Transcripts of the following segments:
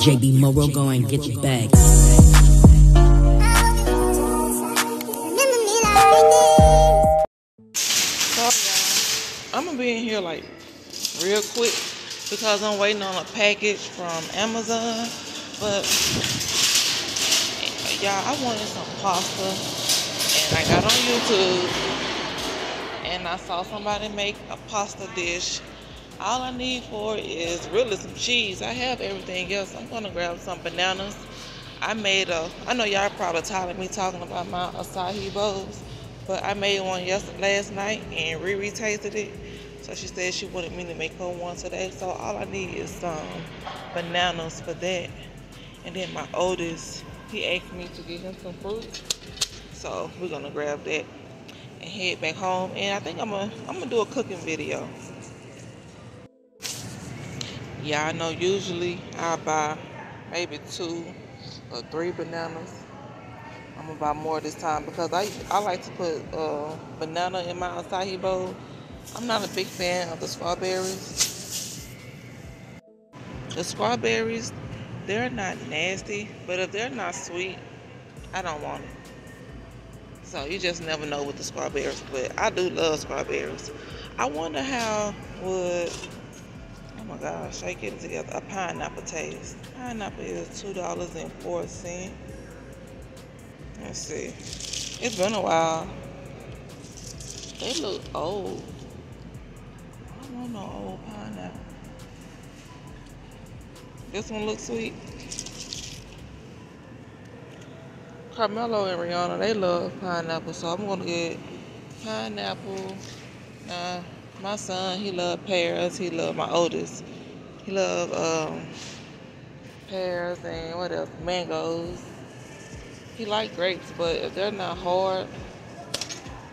JB Morrow, go and get your bag. I'm gonna be in here like real quick because I'm waiting on a package from Amazon. But y'all, I wanted some pasta and I got on YouTube and I saw somebody make a pasta dish. All I need for is really some cheese. I have everything else. I'm gonna grab some bananas. I made a, I know y'all probably tired of me talking about my acai bowls, but I made one yesterday, last night and Riri tasted it. So she said she wanted me to make her one today. So all I need is some bananas for that. And then my oldest, he asked me to get him some fruit. So we're gonna grab that and head back home. And I think I'm gonna I'm gonna do a cooking video. Yeah, I know usually I buy maybe two or three bananas. I'm gonna buy more this time because I I like to put uh, banana in my acai bowl. I'm not a big fan of the strawberries. The strawberries, they're not nasty, but if they're not sweet, I don't want it. So you just never know with the strawberries, but I do love strawberries. I wonder how would my gosh, get it together. A pineapple taste. Pineapple is two dollars and four cent. Let's see. It's been a while. They look old. I don't want no old pineapple. This one looks sweet. Carmelo and Rihanna, they love pineapple, so I'm gonna get pineapple. Nah, my son, he love pears. He love my oldest. He love um, pears and what else? Mangoes. He like grapes, but if they're not hard,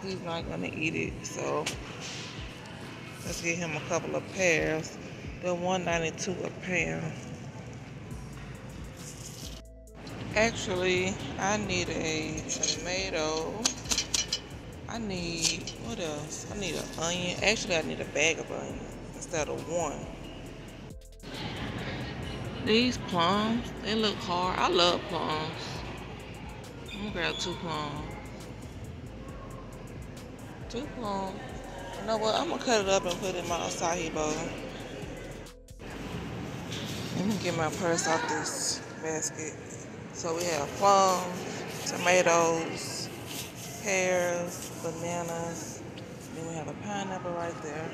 he's not gonna eat it. So let's get him a couple of pears. They're 192 a pound. Actually, I need a tomato. I need, what else? I need an onion. Actually, I need a bag of onions instead of one. These plums, they look hard. I love plums. I'm gonna grab two plums. Two plums. You know what? I'm gonna cut it up and put it in my acai bowl. Let me get my purse off this basket. So we have plums, tomatoes, pears, bananas. Then we have a pineapple right there.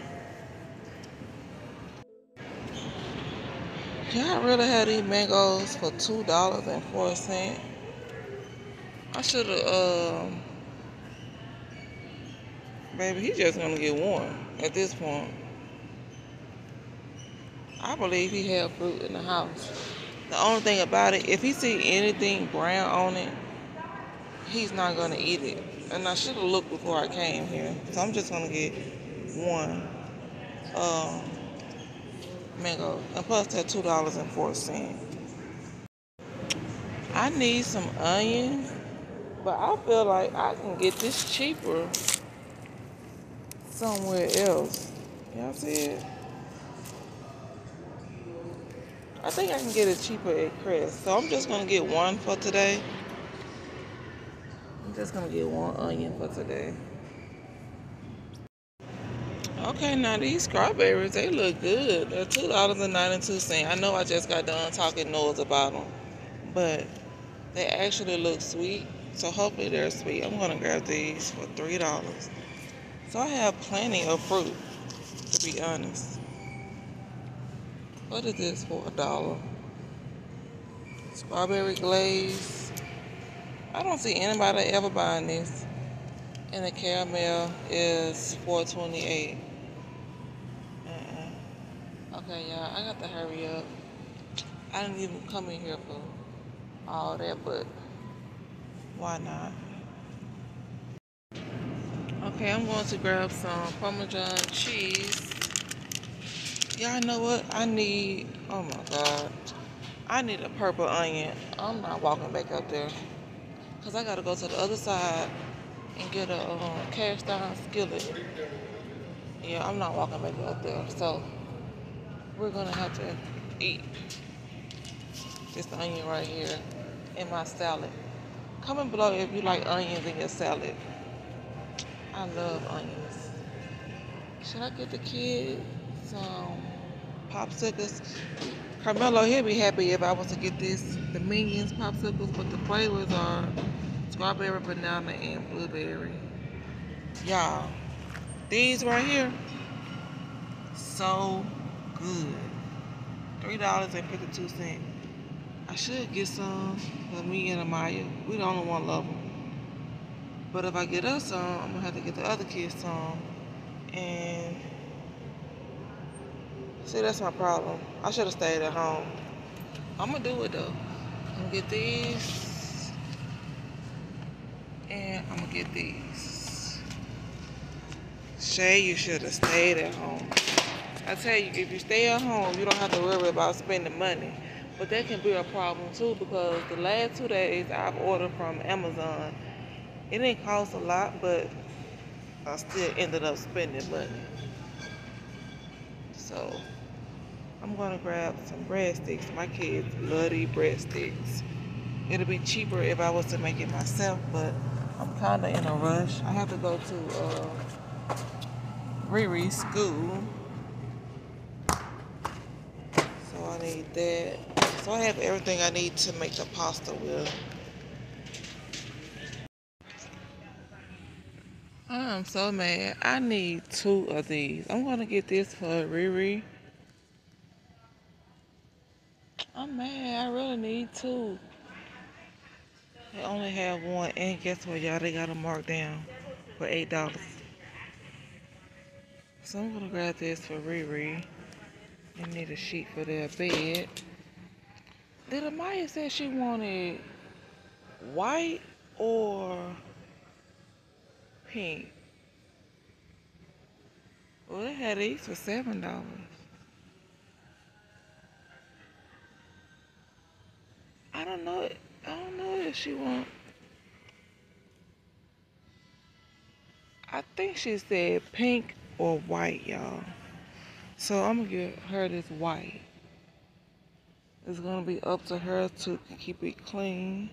Y'all really had these mangoes for two dollars and four cent. I should have, um, baby, he's just gonna get one at this point. I believe he had fruit in the house. The only thing about it, if he see anything brown on it, he's not gonna eat it. And I should have looked before I came here. So I'm just gonna get one um, mango. And plus that two dollars and four cent. I need some onions, but I feel like I can get this cheaper somewhere else. Y'all see it? I think I can get it cheaper at Crest. So I'm just gonna get one for today. I'm just gonna get one onion for today. Okay, now these strawberries, they look good. They're two dollars and ninety-two cents. I know I just got done talking noise about them, but they actually look sweet. So hopefully they're sweet. I'm gonna grab these for three dollars. So I have plenty of fruit, to be honest. What is this for a dollar? Strawberry glaze. I don't see anybody ever buying this. And the caramel is 428. Uh-uh. Okay, y'all, I got to hurry up. I didn't even come in here for all that, but why not? Okay, I'm going to grab some Parmesan cheese. Y'all know what? I need, oh my God. I need a purple onion. I'm not walking back up there. Because I got to go to the other side and get a um, cast iron skillet. Yeah, I'm not walking back up there. So, we're going to have to eat. This onion right here in my salad. Comment below if you like onions in your salad. I love onions. Should I get the kids some popsicles? Carmelo, he'll be happy if I was to get this, the Minions popsicles, but the flavors are strawberry, banana, and blueberry. Y'all, these right here, so good. $3.52. I should get some for me and Amaya. We the only one love them. But if I get us some, I'm gonna have to get the other kids some. And see, that's my problem. I should have stayed at home. I'm gonna do it though. I'm gonna get these. And I'm gonna get these. Shay, you should have stayed at home. I tell you, if you stay at home, you don't have to worry about spending money. But that can be a problem too because the last two days I've ordered from Amazon. It didn't cost a lot, but I still ended up spending money. So I'm gonna grab some breadsticks. My kids love these breadsticks. It'll be cheaper if I was to make it myself, but I'm kinda in a rush. I have to go to uh, Riri's school. So I need that. So I have everything I need to make the pasta with. I'm so mad. I need two of these. I'm gonna get this for Riri. Oh, I'm mad. I really need two. They only have one. And guess what, y'all? They got a markdown for $8. So I'm going to grab this for Riri. They need a sheet for their bed. Did Amaya say she wanted white or pink? Well, they had these for $7. Know. I don't know if she want. I think she said pink or white, y'all. So I'm gonna give her this white. It's gonna be up to her to keep it clean.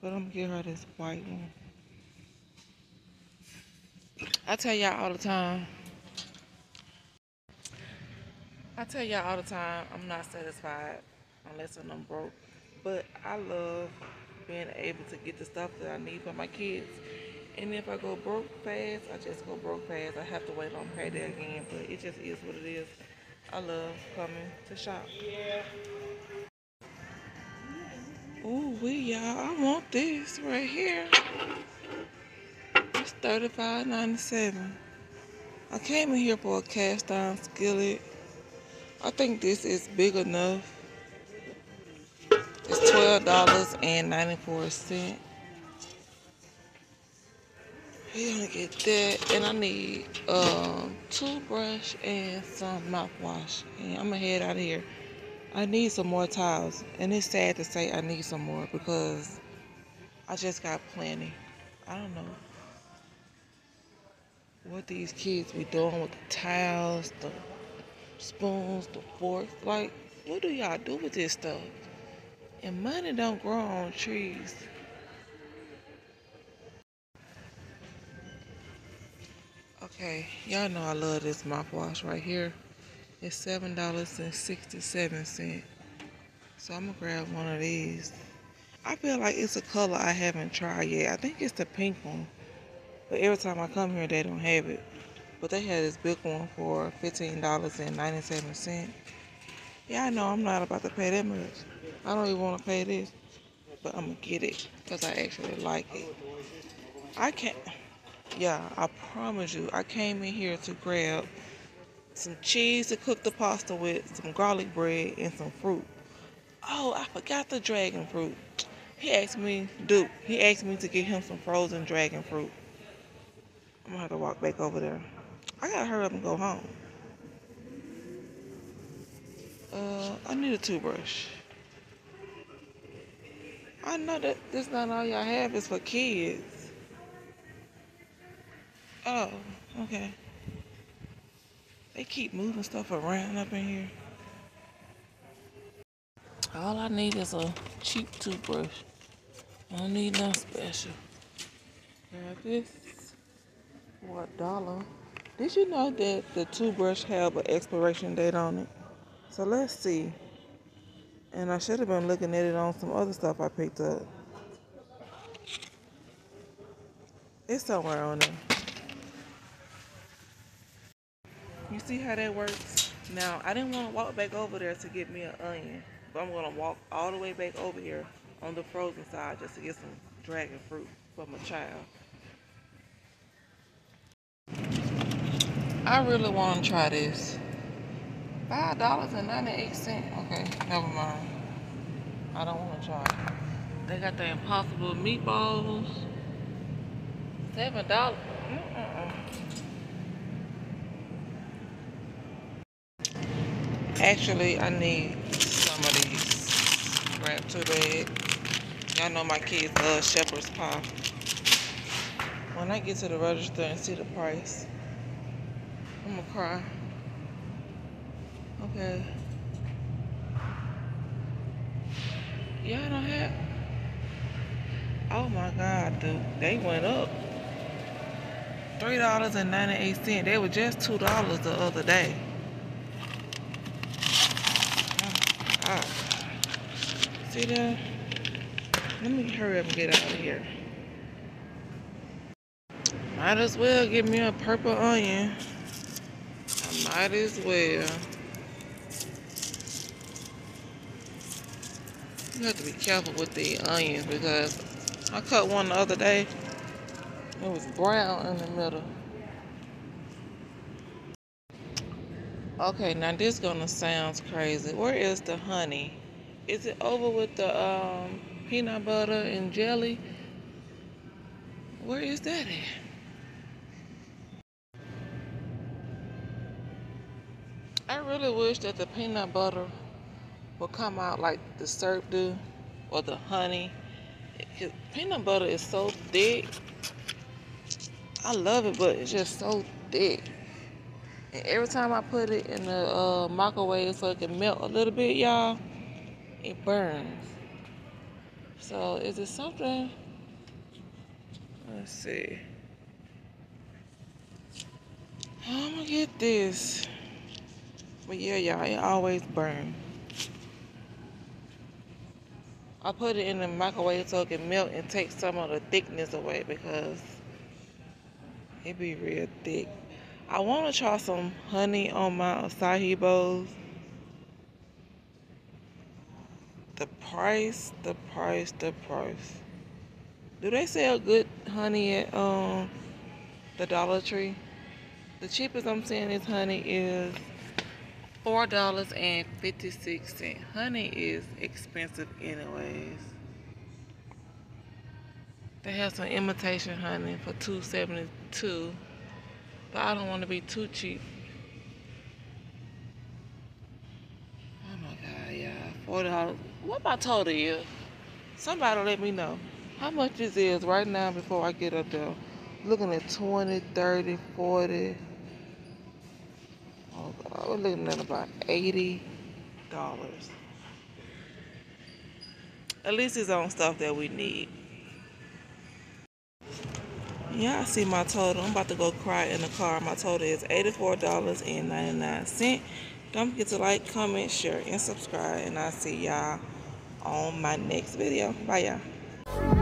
But I'm gonna give her this white one. I tell y'all all the time. I tell y'all all the time, I'm not satisfied unless I'm broke. But I love being able to get the stuff that I need for my kids. And if I go broke fast, I just go broke fast. I have to wait on payday again, but it just is what it is. I love coming to shop. Ooh, we y'all, I want this right here. It's $35.97. I came in here for a cast iron skillet. I think this is big enough. It's $12.94. We're gonna get that. And I need um, toothbrush and some mouthwash. And I'm gonna head out of here. I need some more towels. And it's sad to say I need some more because I just got plenty. I don't know what these kids be doing with the towels, the spoons, the forks. Like, what do y'all do with this stuff? And money don't grow on trees. Okay, y'all know I love this mouthwash right here. It's seven dollars and sixty-seven cent. So I'm gonna grab one of these. I feel like it's a color I haven't tried yet. I think it's the pink one. But every time I come here, they don't have it. But they had this big one for $15.97. Yeah, I know I'm not about to pay that much. I don't even want to pay this. But I'm going to get it because I actually like it. I can't, yeah, I promise you, I came in here to grab some cheese to cook the pasta with, some garlic bread, and some fruit. Oh, I forgot the dragon fruit. He asked me, Duke, he asked me to get him some frozen dragon fruit. I'm gonna have to walk back over there. I gotta hurry up and go home. Uh, I need a toothbrush. I know that this not all y'all have is for kids. Oh, okay. They keep moving stuff around up in here. All I need is a cheap toothbrush. I don't need nothing special. Grab this for a dollar. Did you know that the toothbrush have an expiration date on it? So let's see. And I should have been looking at it on some other stuff I picked up. It's somewhere on there. You see how that works? Now, I didn't want to walk back over there to get me an onion, but I'm going to walk all the way back over here on the frozen side just to get some dragon fruit for my child. I really want to try this. Five dollars and ninety-eight cents. Okay, never mind. I don't want to try it. They got the impossible meatballs. Seven dollars. Actually, I need some of these. Grab two bags. Y'all know my kids love shepherd's pie. When I get to the register and see the price, I'm gonna cry. Okay. Y'all don't have. Oh my God, dude. They went up. $3.98. They were just $2 the other day. Oh, See that? Let me hurry up and get out of here. Might as well give me a purple onion. I might as well. You have to be careful with the onions because I cut one the other day. It was brown in the middle. Okay, now this gonna sound crazy. Where is the honey? Is it over with the um, peanut butter and jelly? Where is that at? I really wish that the peanut butter will come out like the syrup do or the honey. It, peanut butter is so thick. I love it, but it's just so thick. And every time I put it in the uh, microwave so it can melt a little bit, y'all, it burns. So is it something? Let's see. I'm gonna get this. But yeah, y'all, it always burns. I put it in the microwave so it can melt and take some of the thickness away because it be real thick. I want to try some honey on my acai bowls. The price, the price, the price. Do they sell good honey at um the Dollar Tree? The cheapest I'm seeing this honey is four dollars and fifty six cent. Honey is expensive anyways. They have some imitation honey for two seventy two, but I don't want to be too cheap. Oh my god, yeah, four dollars. What my total is? Somebody let me know how much this is right now before I get up there. Looking at 20, 30, 40. Oh God, we're looking at about eighty dollars. At least it's on stuff that we need. Yeah, I see my total. I'm about to go cry in the car. My total is $84.99. Don't forget to like, comment, share, and subscribe. And I'll see y'all on my next video. Bye, y'all.